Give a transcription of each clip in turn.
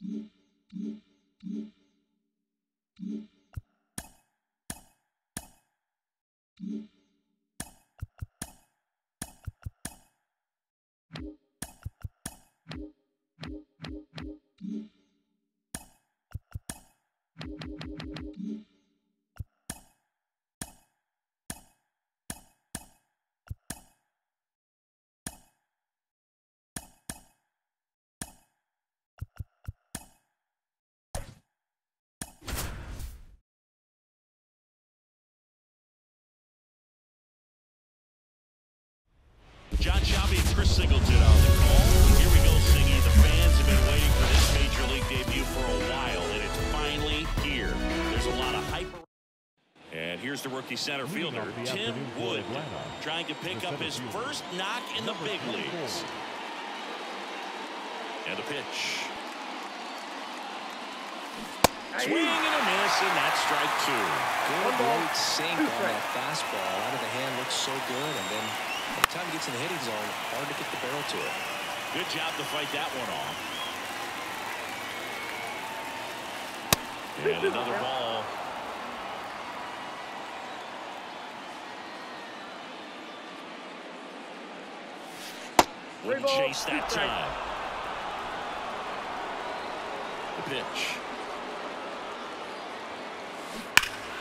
Thank mm -hmm. you. Mm -hmm. mm -hmm. Here's the rookie center fielder, Tim Wood, trying to pick up his first knock in the big leagues. And the pitch. Swing and a miss, and that's strike two. Good late sink on that fastball. Out of the hand looks so good, and then by the time he gets in the hitting zone, hard to get the barrel to it. Good job to fight that one off. And another ball. Wouldn't chase that time. The pitch.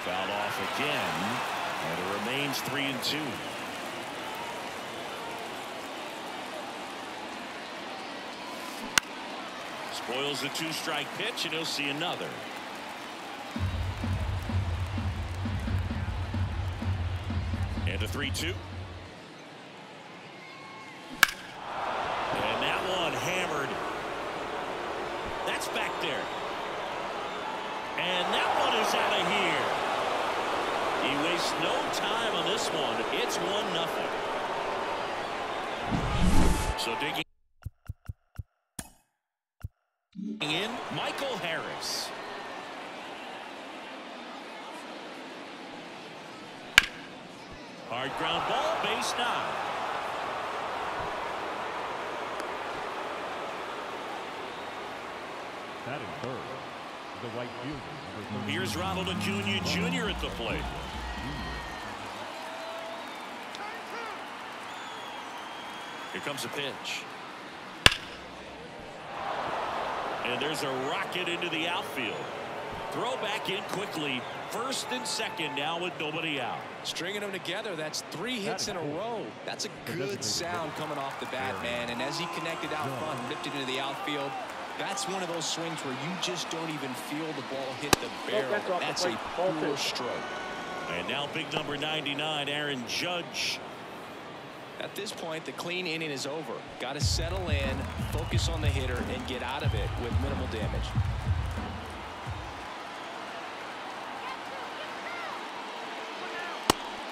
Fouled off again. And it remains three and two. Spoils the two-strike pitch, and he'll see another. And a 3-2. And that one hammered. There. And that one is out of here. He wastes no time on this one. It's 1 nothing. So digging in Michael Harris. Hard ground ball, base nine. Batting third, the right fielder. Here's Ronald Acuna Jr. at the plate. Here comes a pitch. And there's a rocket into the outfield. Throw back in quickly. First and second now with nobody out. Stringing them together, that's three hits in a row. That's a good sound coming off the bat, man. And as he connected out front, ripped it into the outfield, that's one of those swings where you just don't even feel the ball hit the barrel. That's a pure stroke. And now big number 99, Aaron Judge. At this point, the clean inning is over. Got to settle in, focus on the hitter, and get out of it with minimal damage.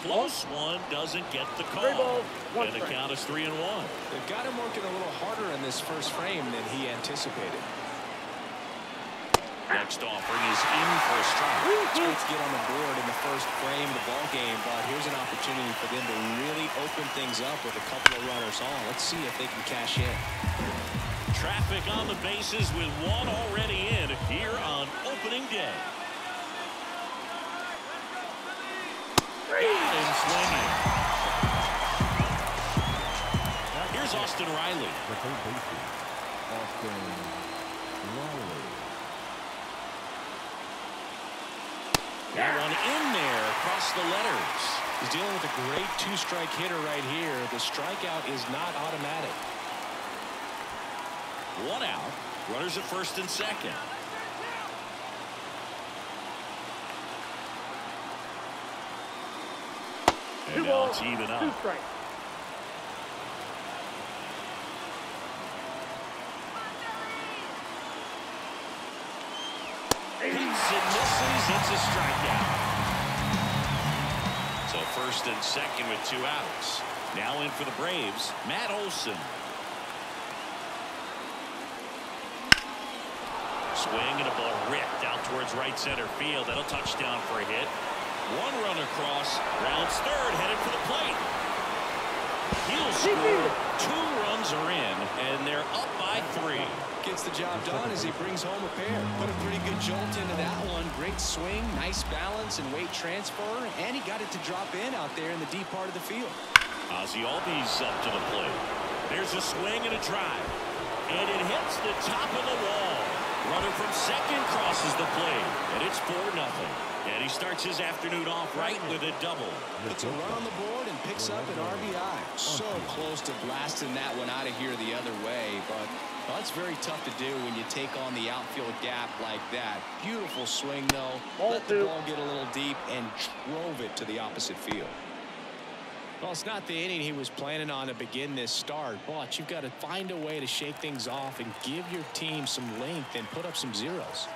Close one doesn't get the call. one And the count is three and one. They've got him working a little harder in this first frame than he anticipated. Next offering is in for a strike. It's great to get on the board in the first frame of the ball game, but here's an opportunity for them to really open things up with a couple of runners on. Let's see if they can cash in. Traffic on the bases with one already in here on opening day. Swinging. Here's Austin Riley. The third baseman, Austin Riley. That one in there across the letters. He's dealing with a great two-strike hitter right here. The strikeout is not automatic. One out. Runners at first and second. And Two now balls, it's even two up. strikes. Hits and misses. It's a strikeout. So first and second with two outs. Now in for the Braves, Matt Olson. Swing and a ball ripped out towards right center field. That'll touchdown for a hit. One run across. Rounds third, headed for the plate. He'll score. Two runs are in, and they're up by by three. Gets the job done as he brings home a pair. Put a pretty good jolt into that one. Great swing, nice balance and weight transfer, and he got it to drop in out there in the deep part of the field. Ozzie Albies up to the plate. There's a swing and a drive. And it hits the top of the wall. Runner from second crosses the plate. And it's 4 nothing. And he starts his afternoon off right with a double. Gets a run on the board and picks up an RBI. So close to blasting that one out of here the other way, but well, it's very tough to do when you take on the outfield gap like that. Beautiful swing, though. Ball Let the ball get a little deep and drove it to the opposite field. Well, it's not the inning he was planning on to begin this start, but you've got to find a way to shake things off and give your team some length and put up some zeros.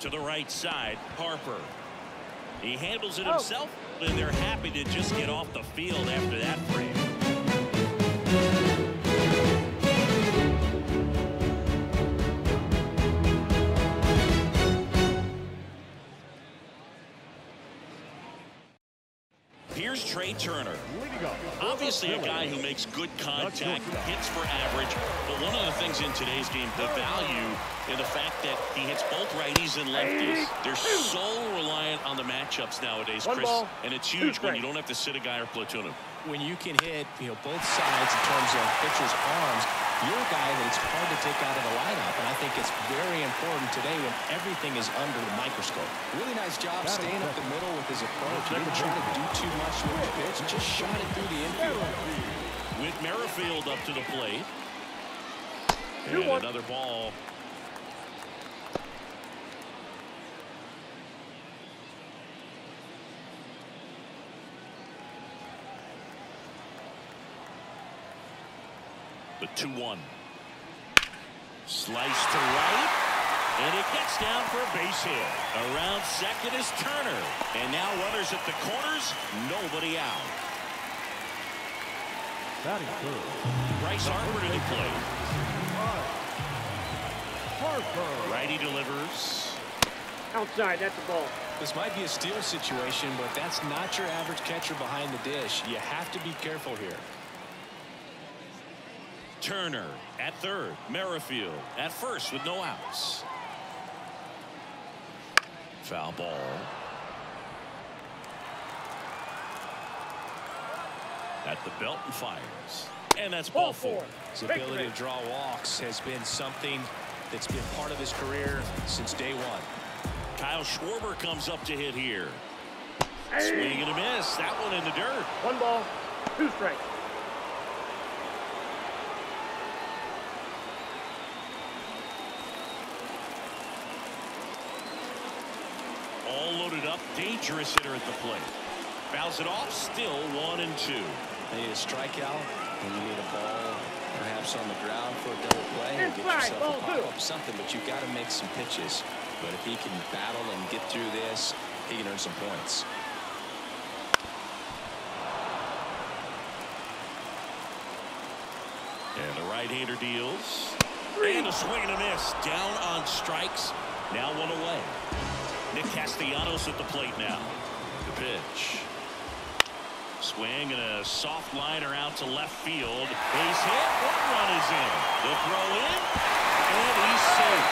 To the right side, Harper. He handles it oh. himself, and they're happy to just get off the field after that frame. Here's Trea Turner. Obviously a guy who makes good contact, hits for average, but one of the things in today's game, the value in the fact that he hits both righties and lefties. They're so reliant on the matchups nowadays, Chris, and it's huge when you don't have to sit a guy or platoon him. when you can hit you know both sides in terms of pitchers' arms, you're a guy that it's hard to take out of the lineup. And I think it's very important today when everything is under the microscope. Really nice job staying up the middle with his approach. He didn't try to do too much with the pitch, just shot it through the infield. With Merrifield up to the plate. And another ball. The 2-1. Slice to right. And it gets down for a base hit. Around second is Turner. And now runners at the corners. Nobody out. Batting third. Bryce Harper to the plate. Harper. Righty delivers. Outside, that's a ball. This might be a steal situation, but that's not your average catcher behind the dish. You have to be careful here. Turner at third. Merrifield at first with no outs. Foul ball. At the belt and fires. And that's ball Ball four. four. His ability to draw walks has been something that's been part of his career since day one. Kyle Schwarber comes up to hit here. Hey. Swing and a miss. That one in the dirt. One ball, two strikes. All loaded up. Dangerous hitter at the plate. Fouls it off. Still one and two. You need a strikeout, and you need a ball perhaps on the ground for a double play and get yourself ball a pop up something, but you've got to make some pitches. But if he can battle and get through this, he can earn some points. And the right-hander deals. And a swing and a miss. Down on strikes. Now one away. Nick Castellanos at the plate now. The pitch. Swing and a soft liner out to left field. Base hit. One run is in. The throw in. And he's safe.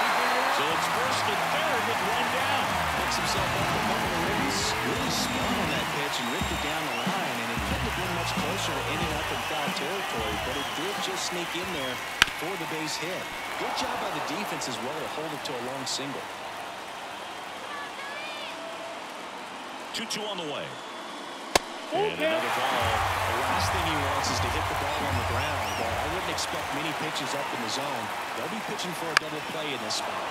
So it's first and third with one down. Picks himself up a couple of ribbies. Really spun on that pitch and ripped it down the line, and it couldn't have been much closer to ending up in foul territory, but it did just sneak in there for the base hit. Good job by the defense as well to hold it to a long single. 2-2 on the way. And another ball. The last thing he wants is to hit the ball on the ground, but I wouldn't expect many pitches up in the zone. They'll be pitching for a double play in this spot.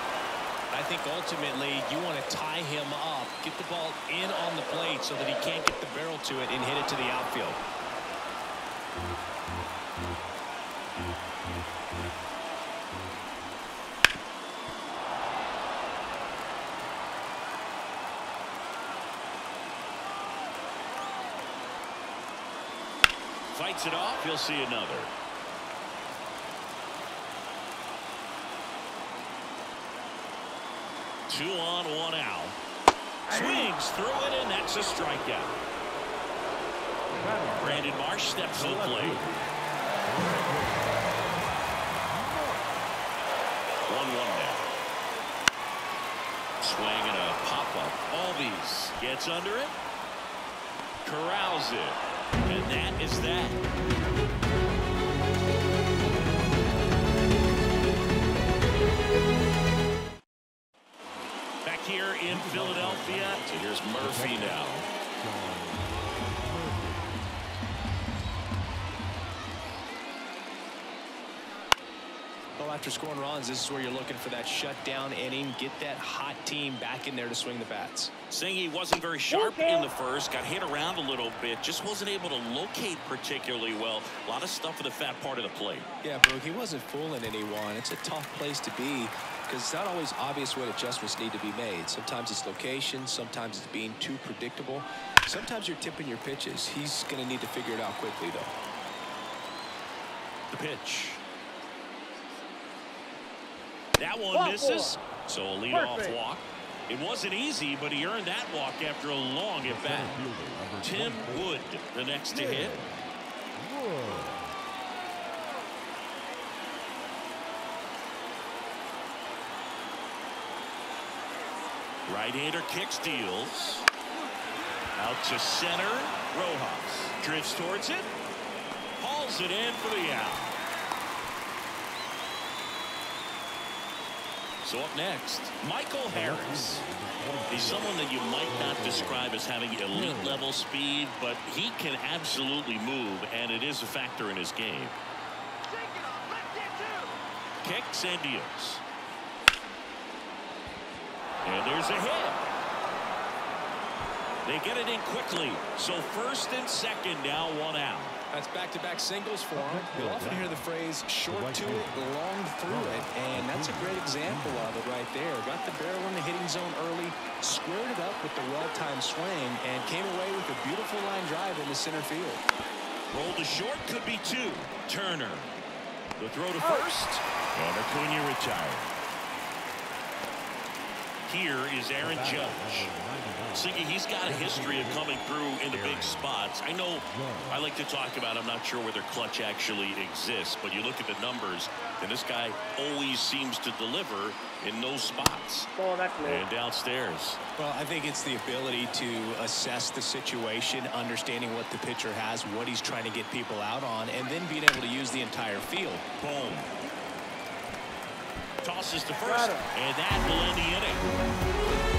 I think ultimately you want to tie him up, get the ball in on the plate so that he can't get the barrel to it and hit it to the outfield. Fights it off. He'll see another. Two on, one out. Swings through it, and that's a strikeout. Brandon Marsh steps to the plate. One one now. Swing and a pop up. Albies gets under it. Corrals it. And that is that. Back here in Philadelphia. Here's Murphy now. After scoring runs, this is where you're looking for that shutdown inning, get that hot team back in there to swing the bats. Saying wasn't very sharp in the first, got hit around a little bit, just wasn't able to locate particularly well. A lot of stuff in the fat part of the plate. Yeah, Brooke, he wasn't fooling anyone. It's a tough place to be because it's not always obvious what adjustments need to be made. Sometimes it's location, sometimes it's being too predictable. Sometimes you're tipping your pitches. He's going to need to figure it out quickly, though. The pitch. That one misses. So a leadoff Perfect. walk. It wasn't easy, but he earned that walk after a long at bat. Tim Wood, the next to hit. Right-hander kick steals. Out to center. Rojas drifts towards it. Hauls it in for the out. So up next, Michael Harris. He's someone that you might not describe as having elite level speed, but he can absolutely move, and it is a factor in his game. Kicks and deals. And there's a hit. They get it in quickly. So first and second now one out. That's back-to-back singles for him. You'll often hear the phrase short to it, long through it, and that's a great example of it right there. Got the barrel in the hitting zone early, squared it up with the well-timed swing, and came away with a beautiful line drive into center field. Roll to short could be two. Turner. The throw to oh. first. And Acuna retired. Here is Aaron Judge. Siggy, he's got a history of coming through into big spots. I know I like to talk about I'm not sure whether clutch actually exists, but you look at the numbers, and this guy always seems to deliver in those spots. Ball, that's low. And downstairs. Well, I think it's the ability to assess the situation, understanding what the pitcher has, what he's trying to get people out on, and then being able to use the entire field. Boom. Tosses to first, and that will end the inning.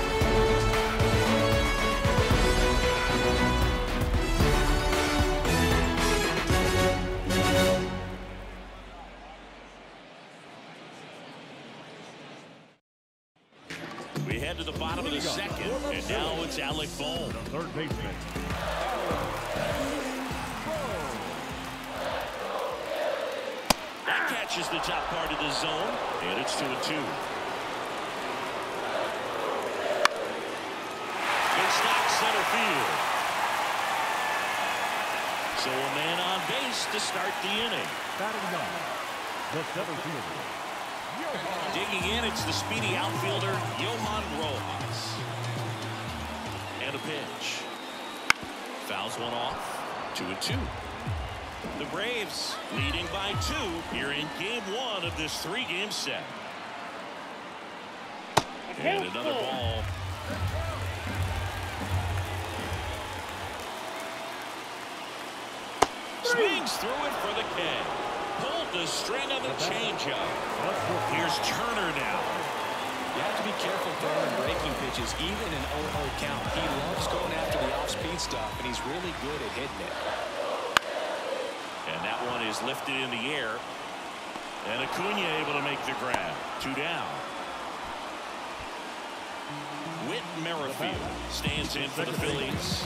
The the second, and now it's Alec Bohm. Third baseman. That catches the top part of the zone, and it's two and two. Good stop center field. So a man on base to start the inning. Batting nine. The center fielder. Digging in, it's the speedy outfielder, Johan Rojas. And a pitch. Fouls one off. Two and two. The Braves leading by two here in game one of this three-game set. And another ball. Swings through it for the K. The string of the changeup. Here's Turner now. You have to be careful throwing breaking pitches, even in 0-0 count. He loves going after the off-speed stuff, and he's really good at hitting it. And that one is lifted in the air. And Acuna able to make the grab. Two down. Merrifield stands in for the Phillies.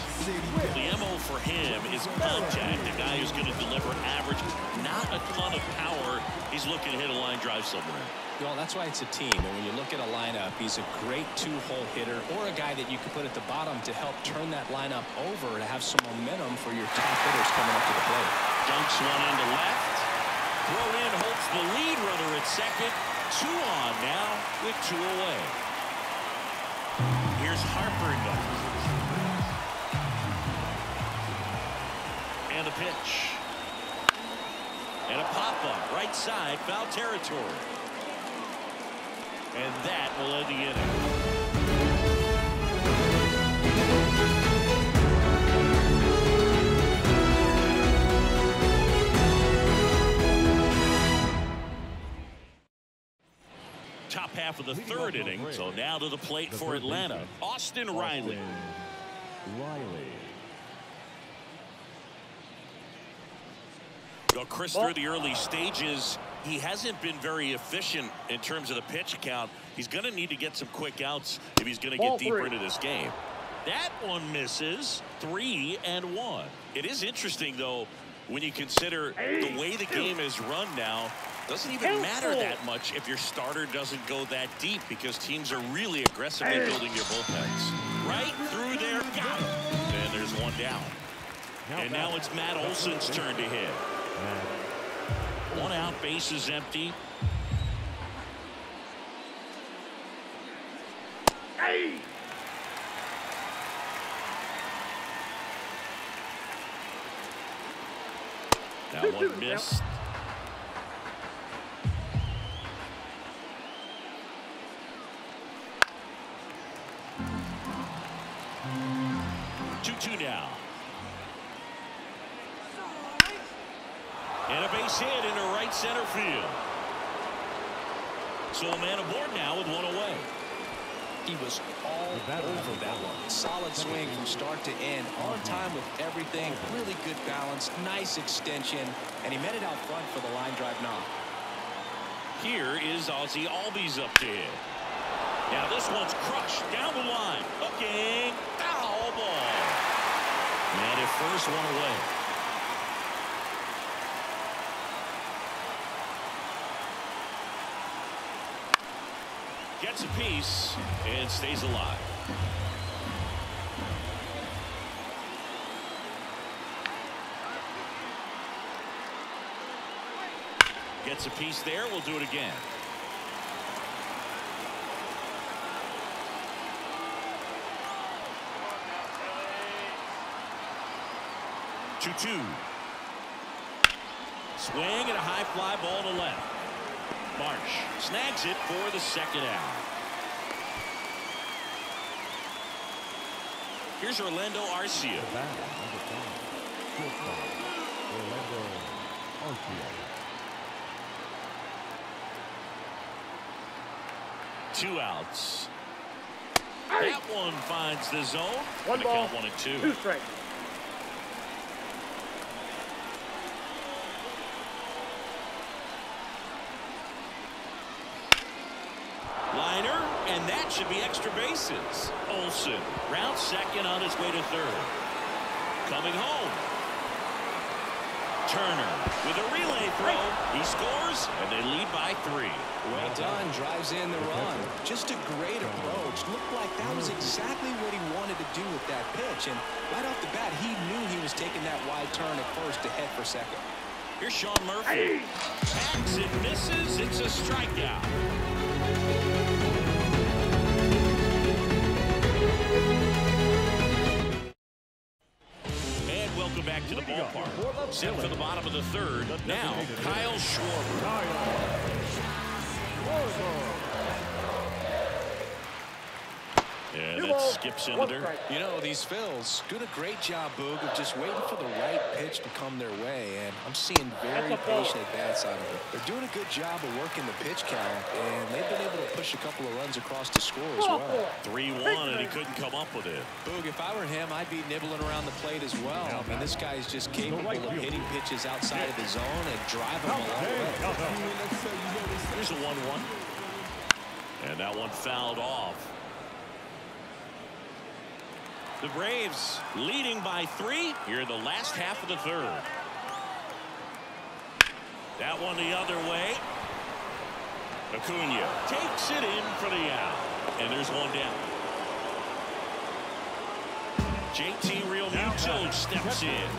The MO for him is contact. The guy who's going to deliver average, not a ton of power. He's looking to hit a line drive somewhere. Well, that's why it's a team. And when you look at a lineup, he's a great two-hole hitter or a guy that you can put at the bottom to help turn that lineup over to have some momentum for your top hitters coming up to the plate. Dunks one into left. Throw in holds the lead runner at second. Two on now with two away. Here's Harper. And the pitch. And a pop-up right side, foul territory. And that will end the inning. Half of the third inning, so now to the plate for Atlanta, Austin Riley. Riley. Well, Chris, through the early stages, he hasn't been very efficient in terms of the pitch count. He's going to need to get some quick outs if he's going to get deeper three. into this game. That one misses. Three and one. It is interesting, though, when you consider the way the game is run now. Doesn't even matter that much if your starter doesn't go that deep because teams are really aggressively building their bullpens. Right through there, got it. And there's one down. And now it's Matt Olson's turn to hit. One out, base is empty. Hey! That one missed. Two-two now. And a base hit into right center field. So a man aboard now with one away. He was all over that one. Solid swing from start to end. On time with everything. Really good balance. Nice extension. And he met it out front for the line drive knock. Here is Ozzie Albies up to hit. Now this one's crushed down the line. Hooking. Foul ball. And at first one away. Gets a piece and stays alive. Gets a piece there. We'll do it again. Two-two. Swing and a high fly ball to left. Marsh snags it for the second out. Here's Orlando Arcia. Batter, number five. Shortstop. Orlando Arcia. Two outs. That one finds the zone. One ball. one and two. Two strikes. Liner, and that should be extra bases. Olson, round second on his way to third. Coming home. Turner with a relay throw. He scores, and they lead by three. Well done. Drives in the run. Just a great approach. Looked like that was exactly what he wanted to do with that pitch. And right off the bat, he knew he was taking that wide turn at first to head for second. Here's Sean Murphy. Hacks and misses. It's a strikeout. Set for the bottom of the third. Now, Kyle Schwarber. And Two that balls, skips in the one dirt. strike. You know, these Phils doing a great job, Boog, of just waiting for the right pitch to come their way. And I'm seeing very That's a ball. patient at-bats out of it. They're doing a good job of working the pitch count, and they've been able to push a couple of runs across the score as well. 3-1, and he couldn't come up with it. Boog, if I were him, I'd be nibbling around the plate as well. I mean, this guy's just capable of hitting pitches outside of the zone and driving them a long way. Here's a 1-1. And that one fouled off. The Braves leading by three here in the last half of the third. That one the other way. Acuna takes it in for the out. And there's one down. JT Realmuto steps in.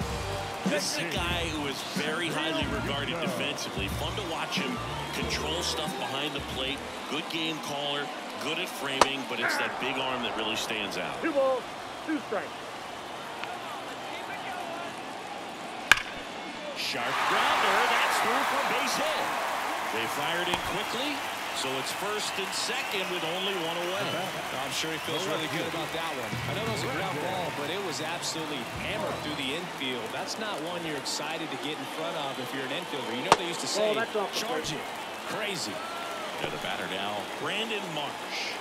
This is a guy who is very highly regarded defensively. Fun to watch him control stuff behind the plate. Good game caller, good at framing, but it's that big arm that really stands out. Two strikes. sharp grounder. That's through for base hit. They fired in quickly, so it's first and second with only one away. I'm sure he feels really good about that one. I know it was a ground ball, but it was absolutely hammered through the infield. That's not one you're excited to get in front of if you're an infielder. You know they used to oh, say, Oh, that's off the charge it. Crazy. To the batter now, Brandon Marsh.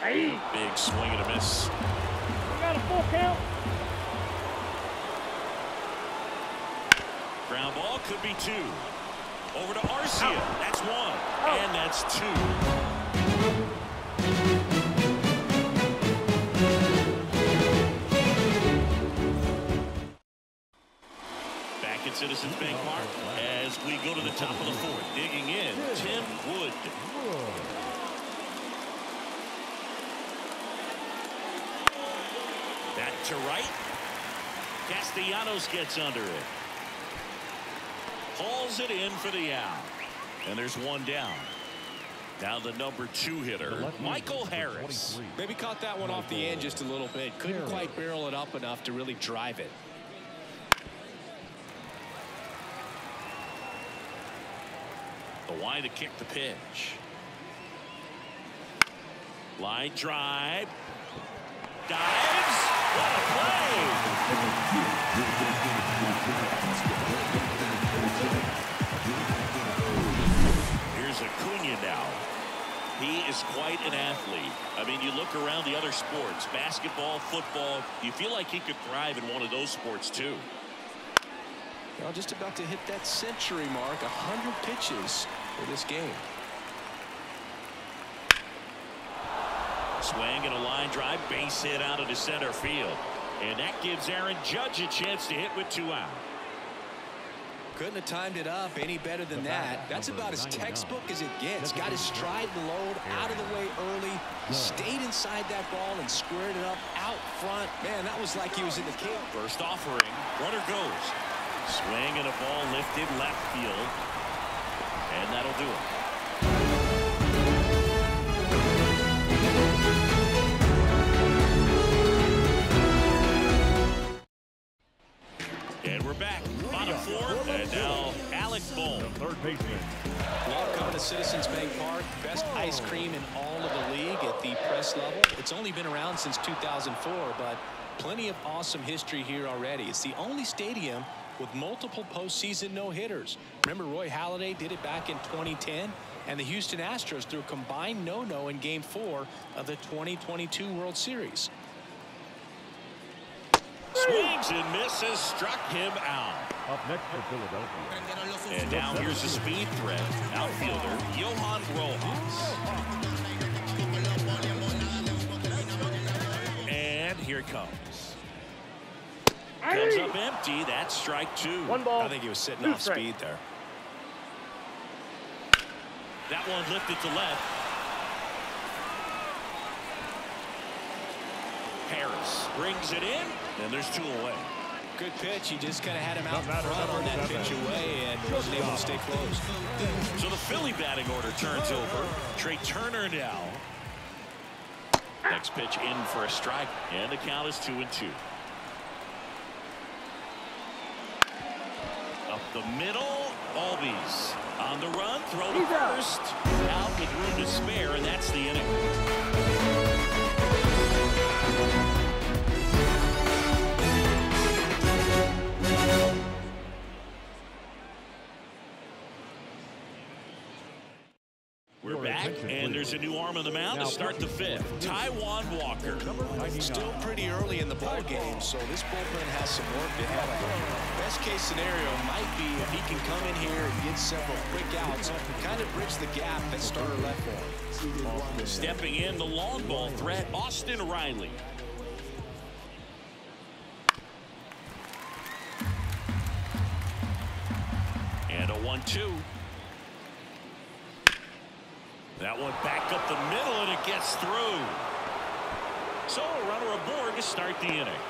Hey, Big swing and a miss. we got a full count. Ground ball could be two. Over to Arcia. Oh. That's one. Oh. And that's two. Back at Citizens Bank Park oh, as we go to the top of the fourth. Digging in, Tim Wood. Back to right. Castellanos gets under it. Hauls it in for the out. And there's one down. Now the number two hitter, Michael Harris. Maybe caught that one off the end just a little bit. Couldn't quite barrel it up enough to really drive it. The wide to kick the pitch. Line drive. Dives. Here's Acuna now. He is quite an athlete. I mean, you look around the other sports, basketball, football, you feel like he could thrive in one of those sports too. Well, just about to hit that century mark. 100 pitches for this game. Swing and a line drive, base hit out of the center field. And that gives Aaron Judge a chance to hit with two out. Couldn't have timed it up any better than that. That's about as textbook as it gets. Got his stride and load out of the way early, stayed inside that ball and squared it up out front. Man, that was like he was in the kill. First offering, runner goes. Swing and a ball lifted left field. And that'll do it. Citizens Bank Park. Best ice cream in all of the league at the press level. It's only been around since 2004, but plenty of awesome history here already. It's the only stadium with multiple postseason no-hitters. Remember Roy Halladay did it back in 2010? And the Houston Astros threw a combined no-no in Game 4 of the 2022 World Series. Swings and misses. Struck him out. Up next for Philadelphia. And now here's the speed threat. Outfielder, Johan Rojas. And here it comes. Comes up empty. That's strike two. one ball. I think he was sitting off strikes. speed there. That one lifted to left. Harris brings it in, and there's two away. Good pitch. He just kind of had him out in matter, front on that doesn't pitch matter. away and wasn't able to stay close. So the Philly batting order turns over. Trea Turner now. Next pitch in for a strike, and the count is two and two. Up the middle, Albies on the run, throw to first, out with room to spare, and that's the inning. There's a new arm on the mound to start the fifth. Taijuan Walker. Still pretty early in the ball game, so this bullpen has some work to of him. Best case scenario might be if he can come in here and get several quick outs, and kind of bridge the gap that starter left for him. Stepping in, the long ball threat, Austin Riley. And a one-two. That one back up the middle, and it gets through. So a runner aboard to start the inning.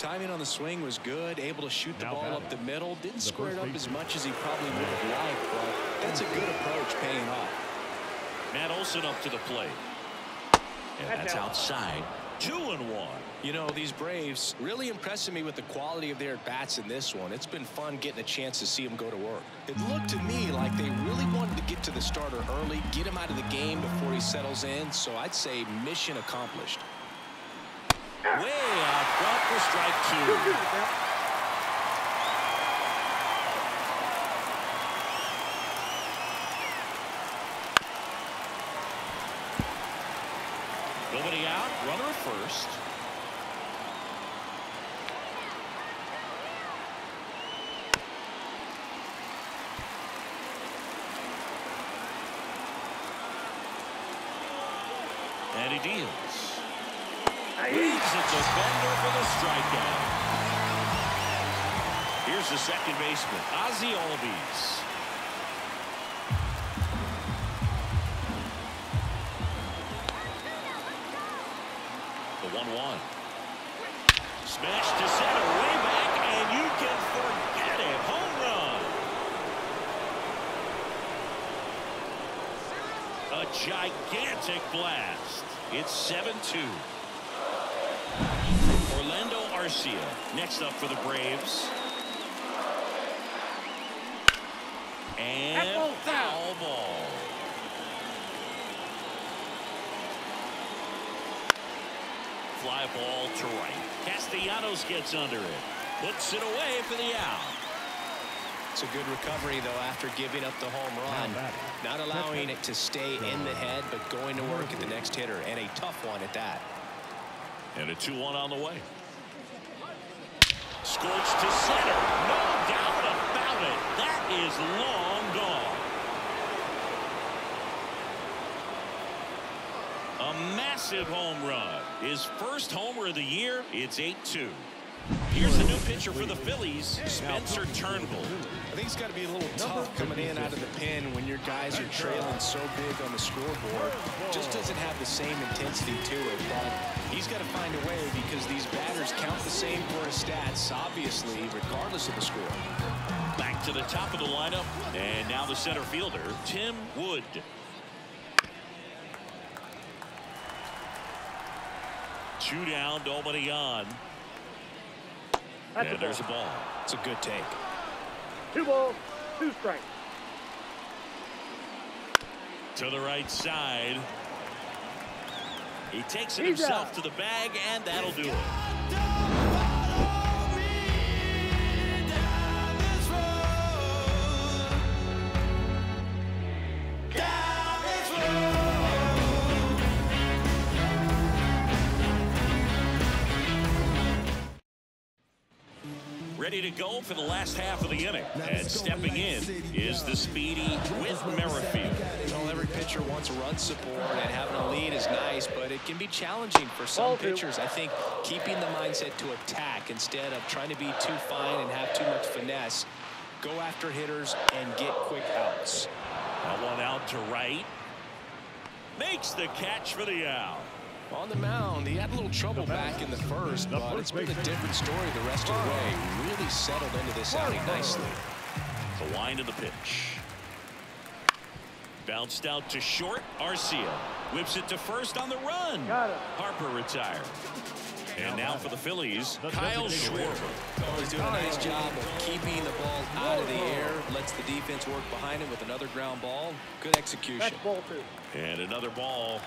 Timing on the swing was good. Able to shoot the Now ball batting. up the middle. Didn't The square it up as much as he probably would have liked, but that's a good approach paying off. Matt Olson up to the plate. And That's that's outside. Two and one. You know, these Braves really impressing me with the quality of their bats in this one. It's been fun getting a chance to see them go to work. It looked to me like they really wanted to get to the starter early, get him out of the game before he settles in. So I'd say mission accomplished. Way out front for strike two. Nobody out. Runner at first. And he deals. Leads the defender for the strikeout. Here's the second baseman, Ozzie Albies. 1-1. Smash to center, way back, and you can forget it. Home run. A gigantic blast. It's 7-2. Orlando Arcia next up for the Braves. And foul ball. Fly ball to right. Castellanos gets under it. Puts it away for the out. It's a good recovery, though, after giving up the home run. Not allowing it to stay in the head, but going to work at the next hitter, and a tough one at that. And a 2-1 on the way. Scorched to center. No doubt about it. That is long gone. A massive home run. His first homer of the year. It's 8-2. Here's the new pitcher for the Phillies, Spencer Turnbull. I think it's got to be a little tough coming in out of the pen when your guys are trailing so big on the scoreboard. Just doesn't have the same intensity to it, but he's got to find a way because these batters count the same for his stats, obviously, regardless of the score. Back to the top of the lineup. And now the center fielder, Tim Wood. Two down, nobody on. That's a And there's a ball. ball. It's a good take. Two balls, two strikes. To the right side. He takes it He's himself out. to the bag, and that'll do it. Go for the last half of the inning. And stepping in is the speedy Whit Merrifield. Well, every pitcher wants run support, and having a lead is nice, but it can be challenging for some pitchers. I think keeping the mindset to attack instead of trying to be too fine and have too much finesse. Go after hitters and get quick outs. That one out to right. Makes the catch for the out. On the mound, he had a little trouble back in the first, The but first it's been a different story the rest of the way. Really settled into this outing nicely. The wind of the pitch. Bounced out to short. Arcia whips it to first on the run. Got it. Harper retired. And now for the Phillies, Kyle designated Schwarber. He's doing a nice job of keeping the ball out of the air, lets the defense work behind him with another ground ball. Good execution. That's ball two. And another ball.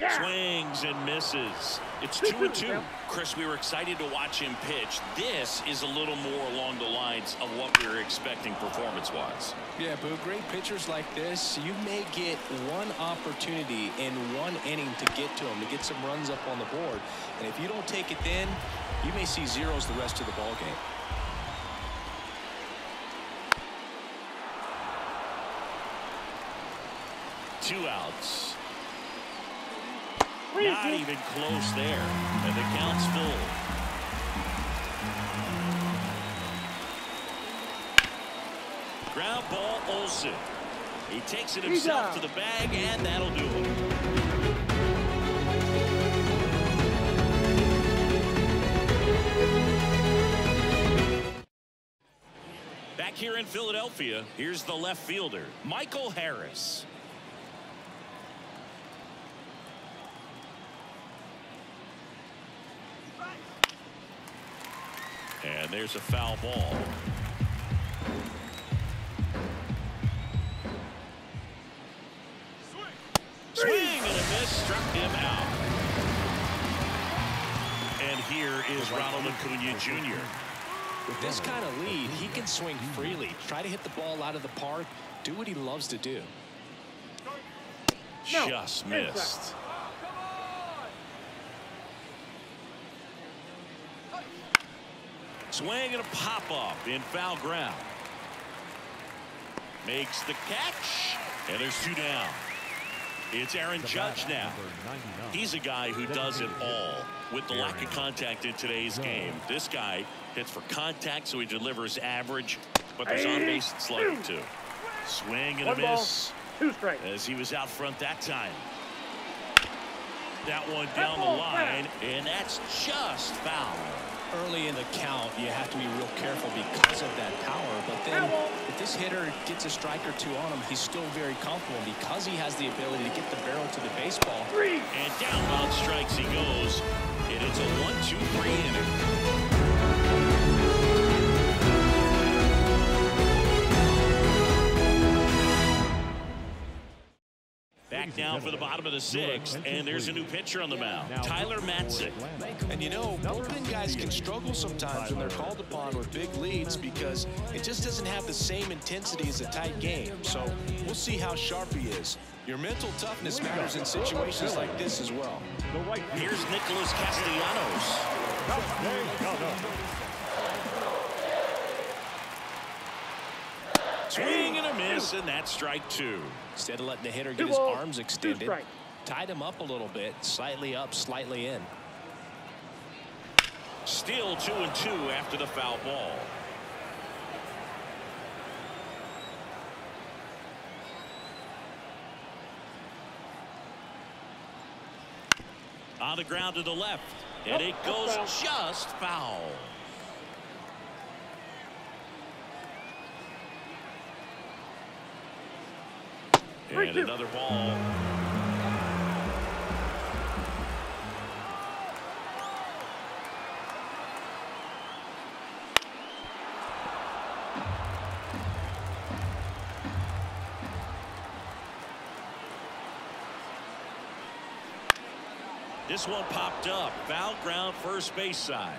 Yeah. Swings and misses. It's two and two. Chris, we were excited to watch him pitch. This is a little more along the lines of what we were expecting performance-wise. Yeah, Boo, great pitchers like this, you may get one opportunity in one inning to get to them, to get some runs up on the board. And if you don't take it then, you may see zeros the rest of the ball game. Two outs crazy. Not even close there. And the count's full. Ground ball Olson. He takes it himself to the bag, and that'll do it. Back here in Philadelphia, here's the left fielder, Michael Harris. And there's a foul ball. Swing and a miss struck him out. And here is Ronald Acuna Jr. With this kind of lead, he can swing freely, try to hit the ball out of the park, do what he loves to do. No. Just Inside. missed. Swing and a pop up in foul ground. Makes the catch. And there's two down. It's Aaron Judge now. He's a guy who does it all with the lack of contact in today's game. This guy hits for contact, so he delivers average, but there's on base slugging too. Swing and a miss two strikes. as he was out front that time. That one down the line, and that's just foul. Early in the count, you have to be real careful because of that power. But then, if this hitter gets a strike or two on him, he's still very comfortable because he has the ability to get the barrel to the baseball. Three. And downbound strikes he goes. And it's a one, two, three inning. Back now for the bottom of the sixth, and there's a new pitcher on the mound, Tyler Matzek. And you know, bullpen guys can struggle sometimes when they're called upon with big leads because it just doesn't have the same intensity as a tight game. So we'll see how sharp he is. Your mental toughness matters in situations like this as well. The right fielder. Here's Nicholas Castellanos. There you go. No. Swing and a miss, and that's strike two. Instead of letting the hitter Two get his balls, arms extended, tied him up a little bit, slightly up, slightly in. Still two and two after the foul ball. On the ground to the left. And it goes that's just foul. And another ball. This one popped up. Foul ground first base side.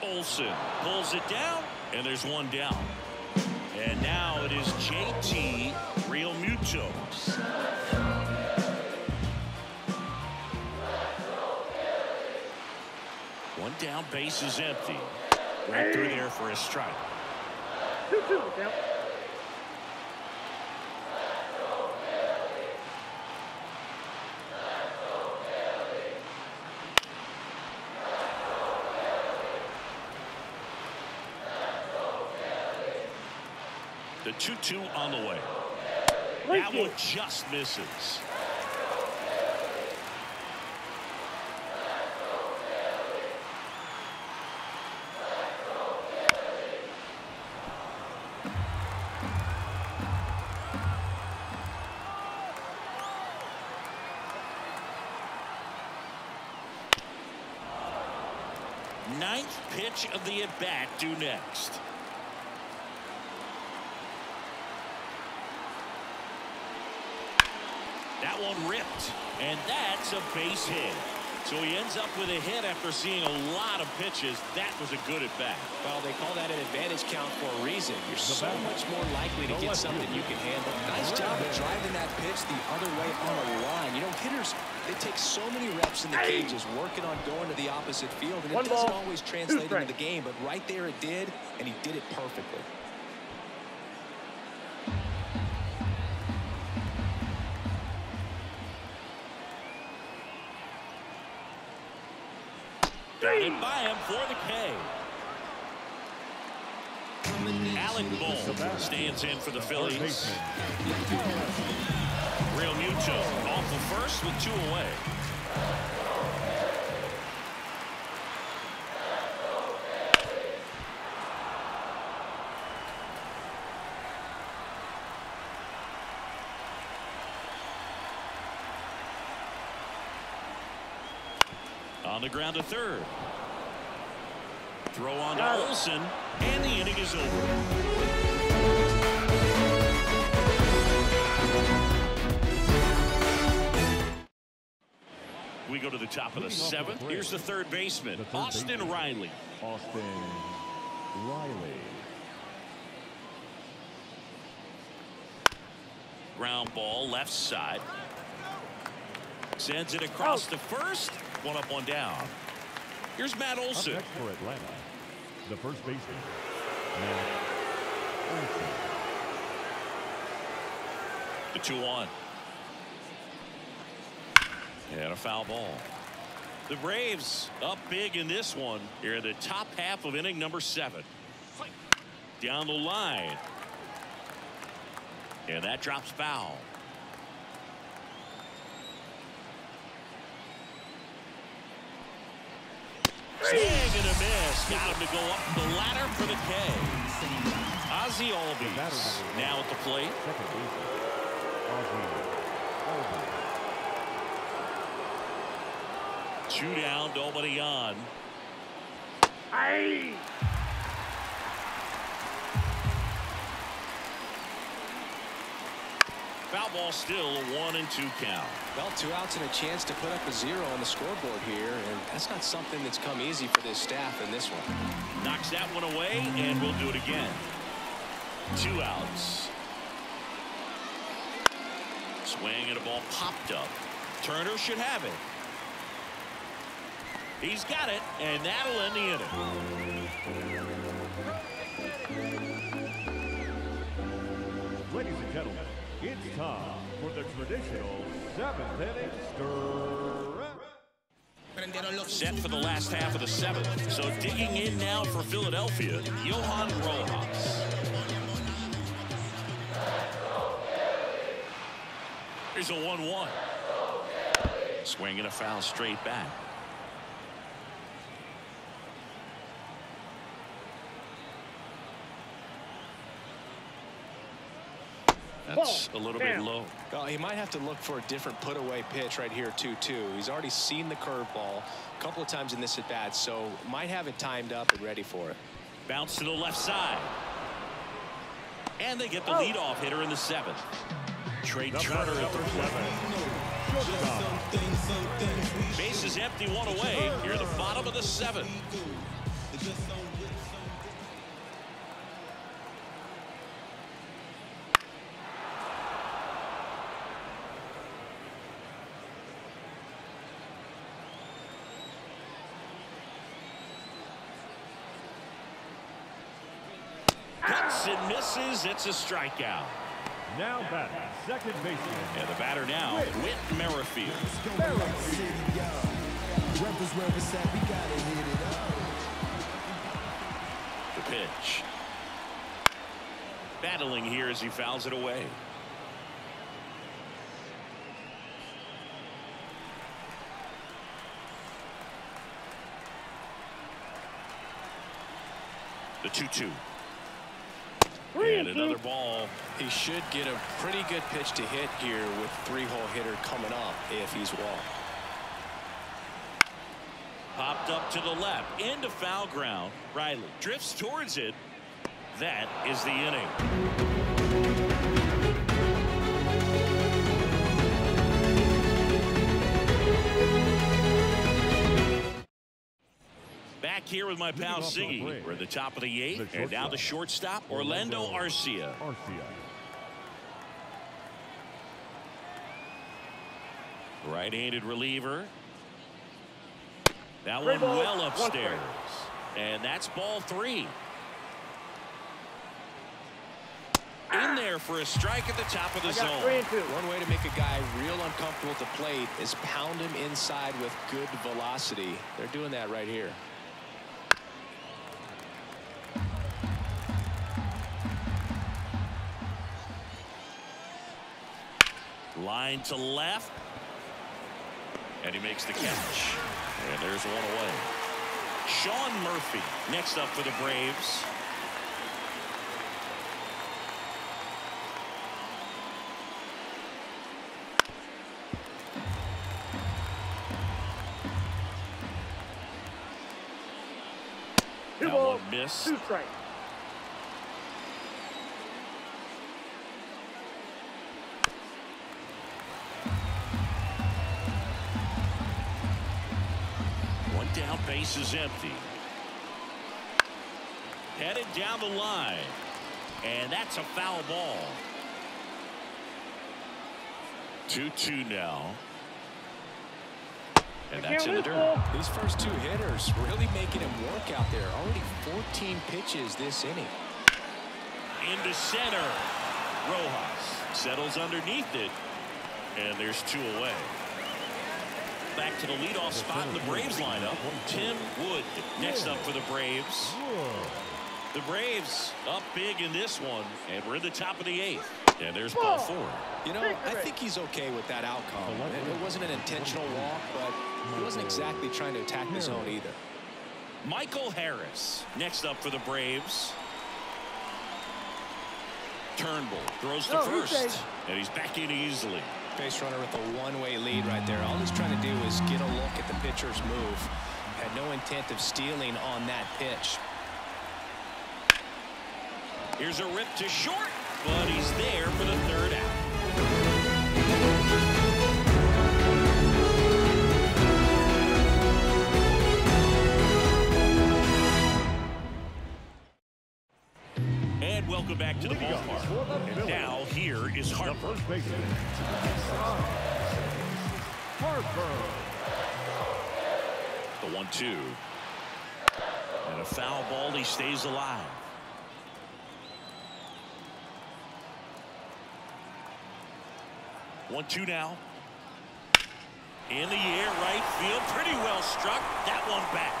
Olson pulls it down, and there's one down. And now it is JT Realmuto's. One down, base is empty. Right through there for a strike. Two, two. count. The 2-2 on the way. That one just misses. Ninth pitch of the at-bat due next. That one ripped, and that's a base hit. So he ends up with a hit after seeing a lot of pitches. That was a good at bat. Well, they call that an advantage count for a reason. You're so much more likely to get something you can handle. Nice job of driving that pitch the other way on the line. You know, hitters, they take so many reps in the cages working on going to the opposite field, and it doesn't always translate into the game, but right there it did, and he did it perfectly. for the K. Alec Bohm stands in for the Phillies. Realmuto off the first with two away. On the ground to third. Throw on to Olson, and the inning is over. We go to the top of the Leading off the seventh. Here's the third baseman, Austin. Riley. Austin Riley. Ground ball, left side. Sends it across oh. the first. One up, one down. Here's Matt Up Olson. next for Atlanta, the first baseman, Matt Olson. The 2 1. And a foul ball. The Braves up big in this one here in the top half of inning number seven. Down the line. And that drops foul. Swing and a miss. Got him to go up the ladder for the K. Ozzie Albies now at the plate. Two down, nobody on. Aye. Foul ball still a one and two count. Well, two outs and a chance to put up a zero on the scoreboard here, and that's not something that's come easy for this staff in this one. Knocks that one away, and we'll do it again. Two outs. Swing and a ball popped up. Turner should have it. He's got it, and that'll end the inning. Ladies and gentlemen, it's time for the traditional seventh inning stir. Set for the last half of the seventh. So digging in now for Philadelphia, Johan Rojas. Here's a 1-1. Swing and a foul straight back. That's a little bit low. Well, he might have to look for a different put away pitch right here 2-2. He's already seen the curveball a couple of times in this at bat, so might have it timed up and ready for it. Bounce to the left side. And they get the Oh. leadoff hitter in the seventh. Trea The Turner at the number plate. seven, shortstop. Bases empty, one away. Here at the bottom of the seventh. Hits and misses. It's a strikeout. Now batting, second baseman, And the batter now, Whit Merrifield. The pitch. Battling here as he fouls it away. The 2-2. Three And and another ball. He should get a pretty good pitch to hit here with three-hole hitter coming up if he's walked. Popped up to the left into foul ground. Riley drifts towards it. That is the inning. Back here with my pal Leading off the Siggy. break. We're at the top of the eighth. The and now the shortstop, Orlando Arcia. Arcia. Right-handed reliever. That Three one well upstairs. And that's ball three. In there for a strike at the top of the zone. three and two. One way to make a guy real uncomfortable at the plate is pound him inside with good velocity. They're doing that right here. Line to left. And he makes the catch. And there's one away. Sean Murphy next up for the Braves. Two ball, miss. two strikes. Base is empty. Headed down the line. And that's a foul ball. 2-2 now. And that's in the dirt. These first two hitters really making him work out there. Already 14 pitches this inning. Into center. Rojas settles underneath it. And there's two away. Back to the leadoff spot in the Braves lineup. Tim Wood next up for the Braves. The Braves up big in this one. And we're in the top of the eighth. And there's ball four. You know, I think he's okay with that outcome. It, it wasn't an intentional walk, but he wasn't exactly trying to attack the zone either. Michael Harris next up for the Braves. Turnbull throws to No, first. And he's back in easily. Base runner with a one-way lead right there. All he's trying to do is get a look at the pitcher's move. Had no intent of stealing on that pitch. Here's a rip to short, but he's there for the third out. To the Leading off for the ballpark. And now here is The Harper. first baseman, Harper. The one-two. And a foul ball. He stays alive. One-two now. In the air, right field. Pretty well struck. That one back.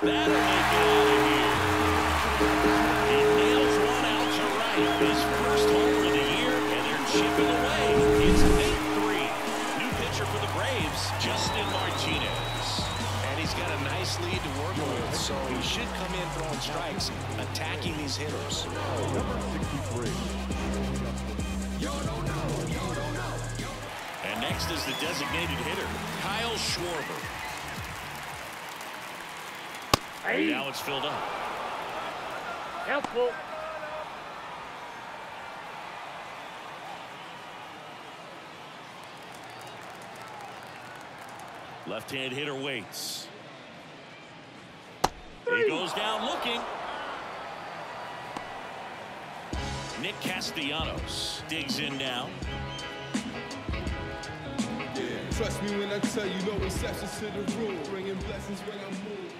That'll make it out of here. His first homer of the year, and they're chipping away. It's 8-3. New pitcher for the Braves, Justin Martinez. And he's got a nice lead to work with, so he should come in throwing strikes, attacking these hitters. Number 63. And next is the designated hitter, Kyle Schwarber. Hey, now it's filled up. helpful. Left-hand hitter waits. He goes down looking. Nick Castellanos digs in now. Trust me when I tell you, no exceptions to the rule. Bringing blessings when I move.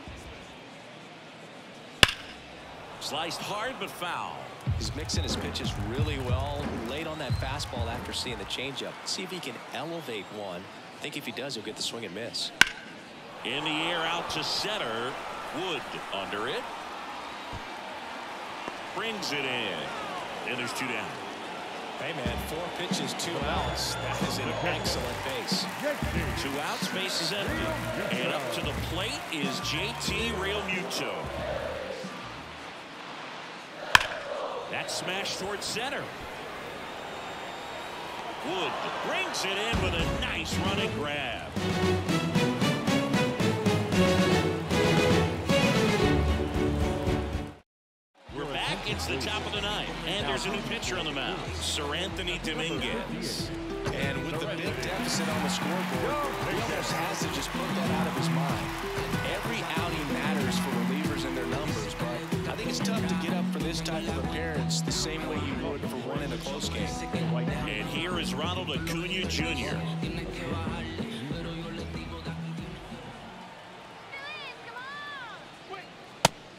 Sliced hard but foul. He's mixing his pitches really well. Late on that fastball after seeing the changeup. See if he can elevate one. I think if he does, he'll get the swing and miss. In the air out to center. Wood under it. Brings it in. And there's two down. Hey, man, four pitches, two outs. That is an excellent base. Two outs, base is empty. And up to the plate is JT Realmuto. That smash towards center. Wood brings it in with a nice running grab. We're back. It's the top of the ninth. And there's a new pitcher on the mound, Seranthony Dominguez. And with the big deficit on the scoreboard, he almost has to just put that out of his mind. Every outing matters for relievers and their numbers, but I think it's tough to get up for this type of appearance the same way close game. And here is Ronald Acuna Jr.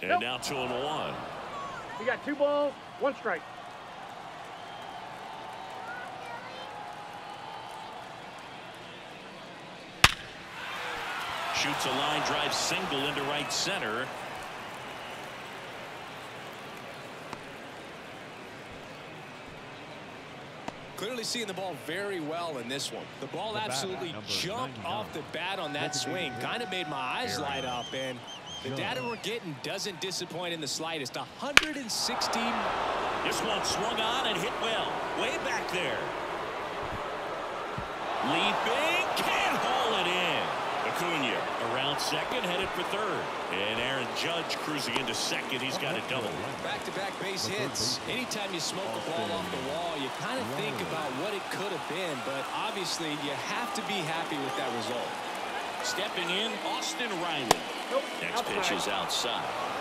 And now two and one. You got two balls, one strike. Shoots a line drive single into right center. Clearly seeing the ball very well in this one. The ball The absolutely number jumped 99. off the bat on that swing. Kind of made my eyes light up. And the data we're getting doesn't disappoint in the slightest. 116 This one swung on and hit well. Way back there. Leaping. Can't haul it in. Acuna around at second, headed for third. And Aaron Judge cruising into second. He's got a double. Back-to-back -back base hits. Anytime you smoke a ball off the wall, you kind of think about what it could have been, but obviously you have to be happy with that result. Stepping in, Austin Riley. Next pitch is outside.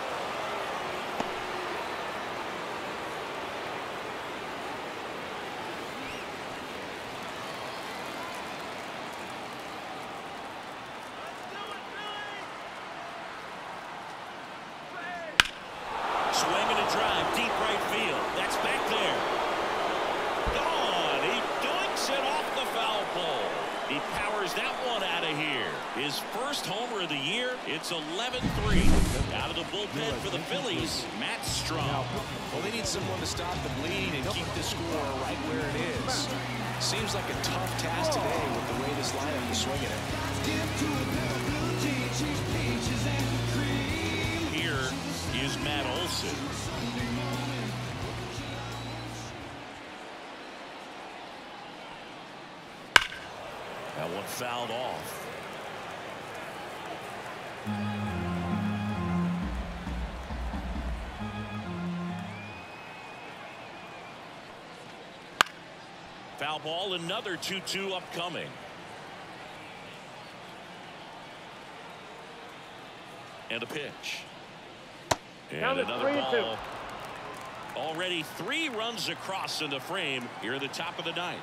Swing and a drive, deep right field. That's back there. Gone. He doinks it off the foul pole. He powers that one out of here. His first homer of the year. It's 11-3. Out of the bullpen for the Phillies, Matt Strahm. Well, they need someone to stop the bleeding and keep the score right where it is. Seems like a tough task today with the way this lineup is swinging it. Here is Matt Olson. Fouled off. Foul ball, another 2-2 upcoming. And a pitch. And another three ball. Already three runs across in the frame here at the top of the ninth.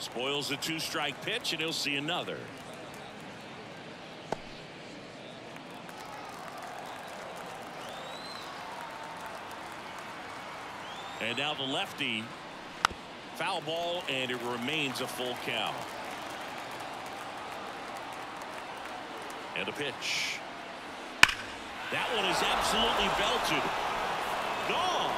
Spoils a two-strike pitch, and he'll see another. And now the lefty. Foul ball, and it remains a full count. And a pitch. That one is absolutely belted. Gone.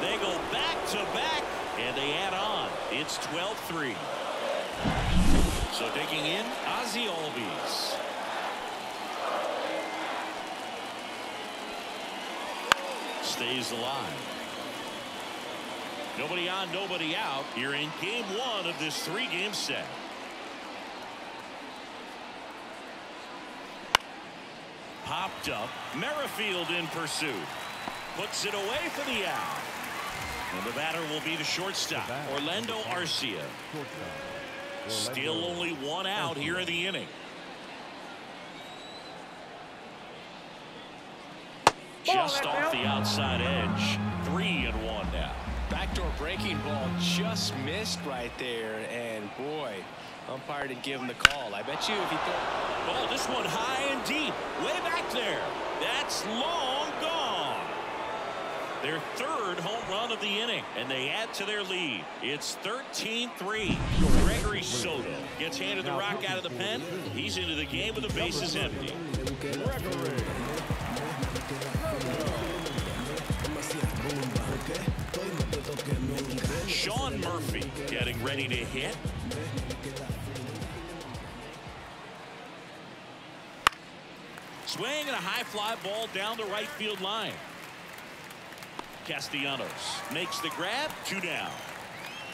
They go back to back, and they add on. It's 12-3. So digging in, Ozzie Albies. Stays alive. Nobody on, nobody out. Here in game one of this three-game set. Popped up. Merrifield in pursuit. Puts it away for the out. And the batter will be the shortstop, Orlando Arcia. Still only one out here in the inning. Just off the outside edge. Three and one now. Backdoor breaking ball just missed right there, and boy, umpire didn't give him the call. I bet you if he thought. Oh, this one high and deep. Way back there. That's long gone. Their third home run of the inning, and they add to their lead. It's 13-3. Gregory Soto gets handed the rock out of the pen. He's into the game with the bases empty. Sean Murphy getting ready to hit. Swing and a high fly ball down the right field line. Castellanos makes the grab. Two down.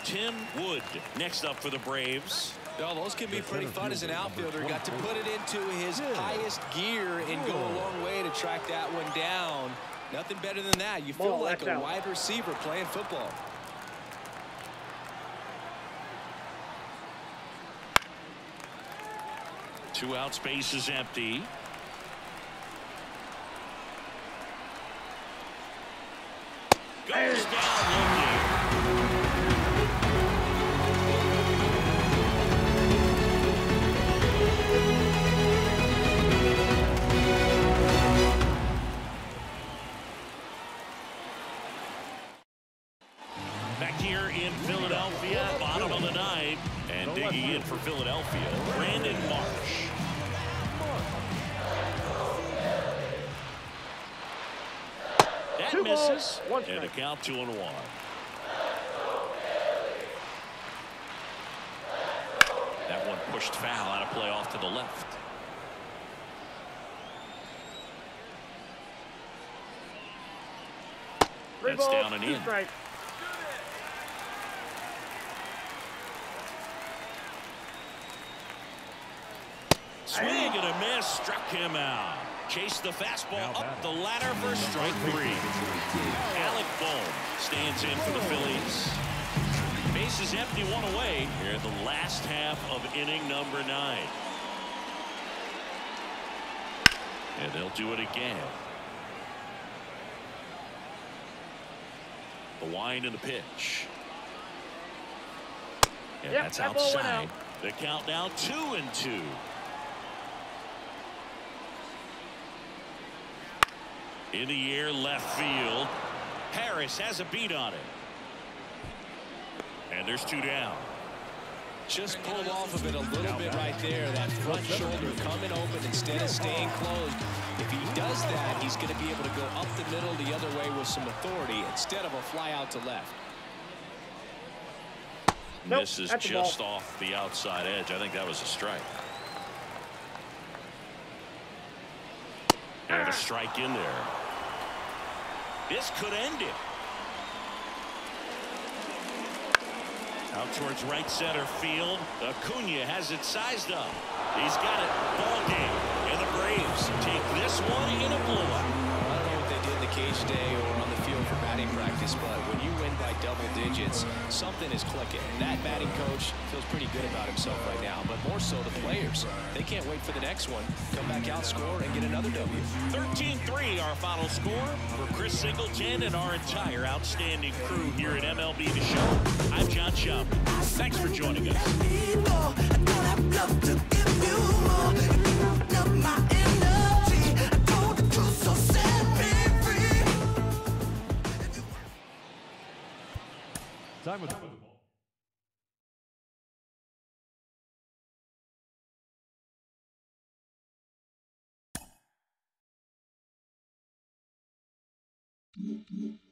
Tim Wood next up for the Braves. No, those can be pretty fun as an outfielder. Got to put it into his highest gear and go a long way to track that one down. Nothing better than that. You feel Ball, like a out. wide receiver playing football. Two out space is empty. One and a count two and one. That one pushed foul out of play off to the left. Three That's balls, down and in. Strike. Swing and a miss struck him out. Chased the fastball up the ladder for strike three. Alec Bohm stands in for the Phillies. Bases empty, one away here in the last half of inning number nine. And they'll do it again. The wind and the pitch. And Yep, that's that outside. out. The count now two and two. In the air left field. Harris has a beat on it. And there's two down. Just pulled off of it a little bit right there. That front shoulder coming open instead of staying closed. If he does that, he's going to be able to go up the middle the other way with some authority instead of a fly out to left. Nope, Misses just ball. off the outside edge. I think that was a strike. And a ah. strike in there. This could end it. Out towards right center field. Acuna has it sized up. He's got it. Ball game. And the Braves take this one in a blowout. I don't know what they did in the cage today or on the for batting practice, but when you win by double digits, something is clicking. And that batting coach feels pretty good about himself right now, but more so the players. They can't wait for the next one. Come back out, score, and get another W. 13-3 our final score for Chris Singleton and our entire outstanding crew here at MLB The Show. I'm Jon Sciambi. Thanks for joining us. Time with Mm-hmm.